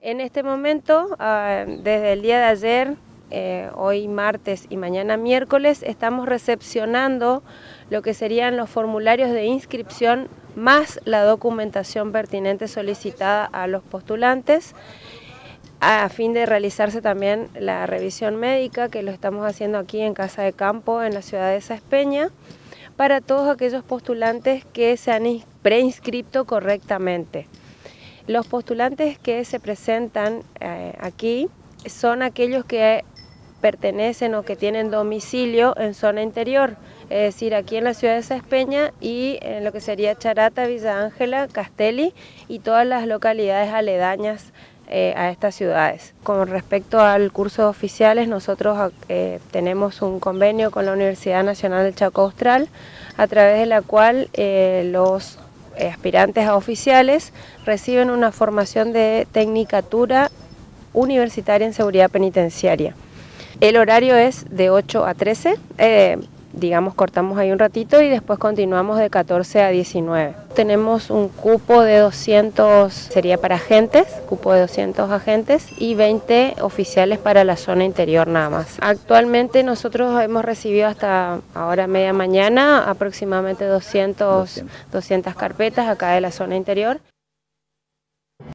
En este momento, ah, desde el día de ayer, eh, hoy martes y mañana miércoles, estamos recepcionando lo que serían los formularios de inscripción más la documentación pertinente solicitada a los postulantes a fin de realizarse también la revisión médica que lo estamos haciendo aquí en Casa de Campo en la ciudad de Saespeña para todos aquellos postulantes que se han preinscrito correctamente. Los postulantes que se presentan eh, aquí son aquellos que pertenecen o que tienen domicilio en zona interior, es decir, aquí en la ciudad de Saespeña y en lo que sería Charata, Villa Ángela, Castelli y todas las localidades aledañas eh, a estas ciudades. Con respecto al curso de oficiales, nosotros eh, tenemos un convenio con la Universidad Nacional del Chaco Austral, a través de la cual los aspirantes a oficiales reciben una formación de tecnicatura universitaria en seguridad penitenciaria. El horario es de 8 a 13, eh, digamos cortamos ahí un ratito y después continuamos de 14 a 19. Tenemos un cupo de 200, sería para agentes, cupo de 200 agentes y 20 oficiales para la zona interior nada más. Actualmente nosotros hemos recibido hasta ahora media mañana aproximadamente 200, 200 carpetas acá de la zona interior.